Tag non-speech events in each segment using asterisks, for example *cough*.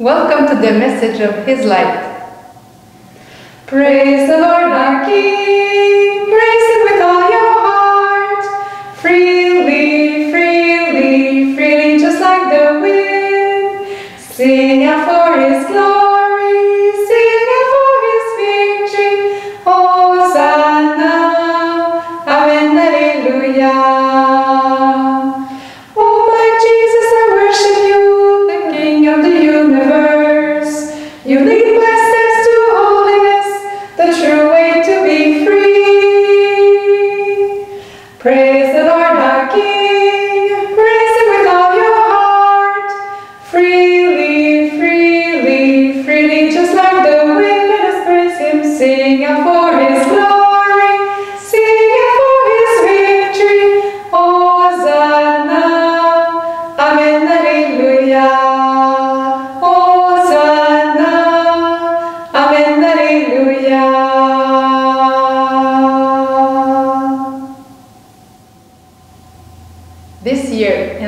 Welcome to the message of His light. Praise the Lord our King, free.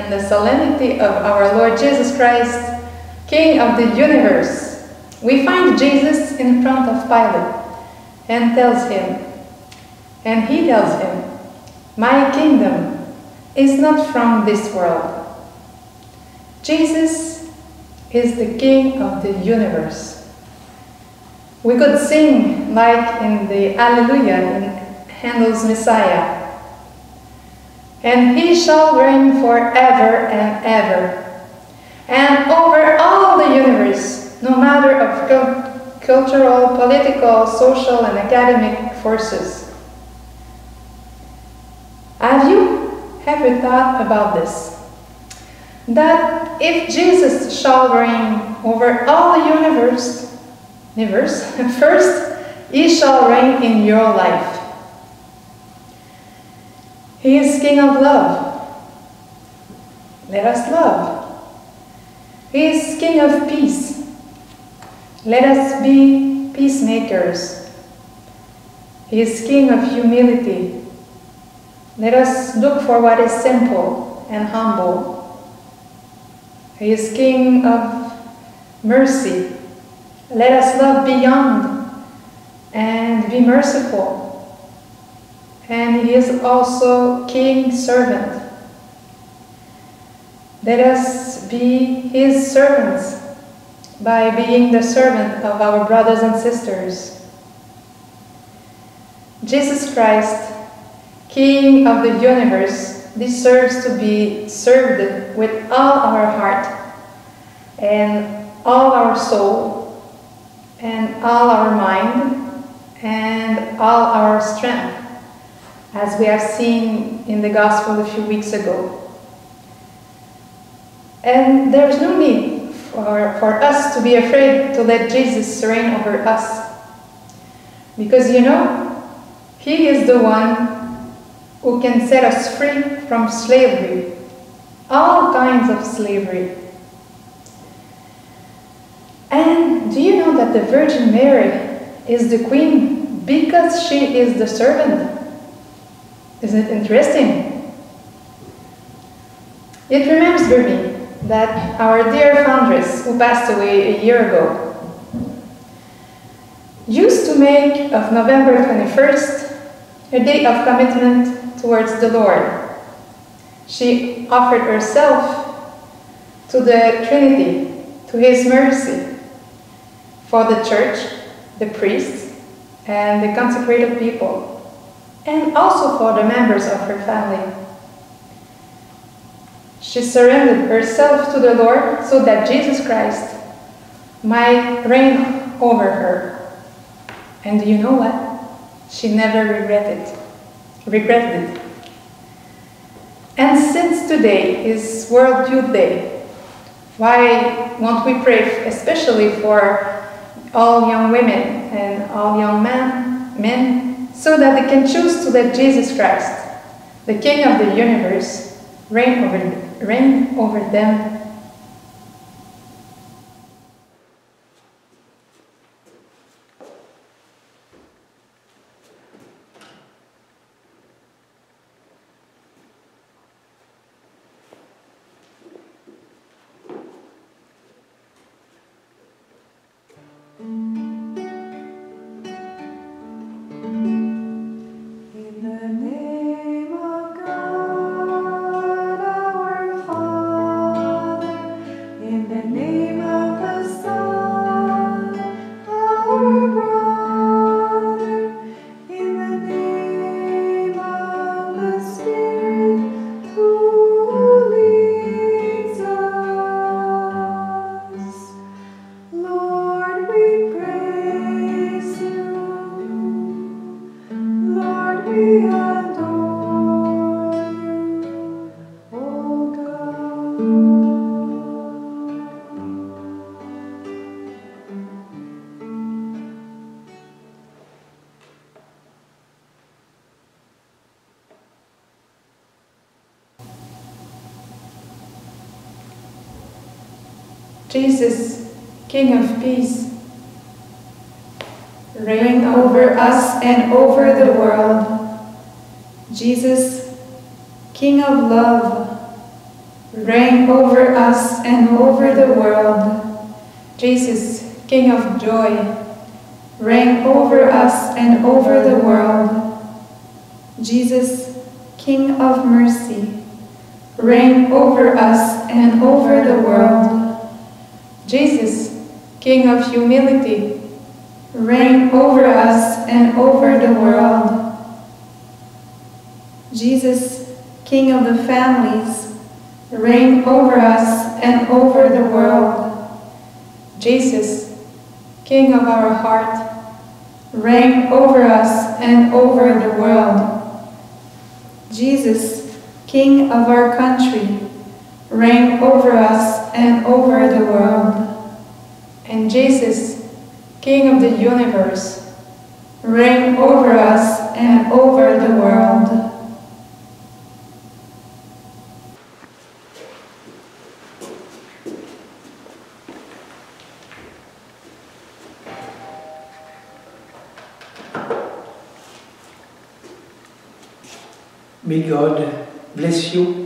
In the solemnity of our Lord Jesus Christ, King of the universe, we find Jesus in front of Pilate and tells him, and he tells him, My kingdom is not from this world. Jesus is the King of the universe. We could sing like in the Alleluia in Handel's Messiah. And he shall reign forever and ever. And over all the universe, no matter of cul- cultural, political, social, and academic forces. Have you ever thought about this? That if Jesus shall reign over all the universe, universe, *laughs* first he shall reign in your life. He is King of love. Let us love. He is King of peace. Let us be peacemakers. He is King of humility. Let us look for what is simple and humble. He is King of mercy. Let us love beyond and be merciful. And He is also King servant. Let us be His servants by being the servant of our brothers and sisters. Jesus Christ, King of the universe, deserves to be served with all our heart and all our soul and all our mind and all our strength, as we have seen in the Gospel a few weeks ago. And there's no need for, for us to be afraid to let Jesus reign over us. Because you know, He is the one who can set us free from slavery, all kinds of slavery. And do you know that the Virgin Mary is the queen because she is the servant? Isn't it interesting? It reminds me that our dear foundress, who passed away a year ago, used to make of November 21st a day of commitment towards the Lord. She offered herself to the Trinity, to His mercy, for the church, the priests, and the consecrated people, and also for the members of her family. She surrendered herself to the Lord so that Jesus Christ might reign over her. And you know what? She never regretted regretted it. And since today is World Youth Day, why won't we pray especially for all young women and all young men, men so that they can choose to let Jesus Christ, the King of the universe, reign over, reign over them Jesus, King of peace, reign over us and over the world. Jesus, King of love, reign over us and over the world. Jesus, King of joy, reign over us and over the world. Jesus, King of mercy, reign over us and over the world. Jesus, King of humility, reign over us and over the world. Jesus, King of the families, reign over us and over the world. Jesus, King of our heart, reign over us and over the world. Jesus, King of our country, reign over us and over the world. And Jesus, King of the universe, reign over us and over the world. May God bless you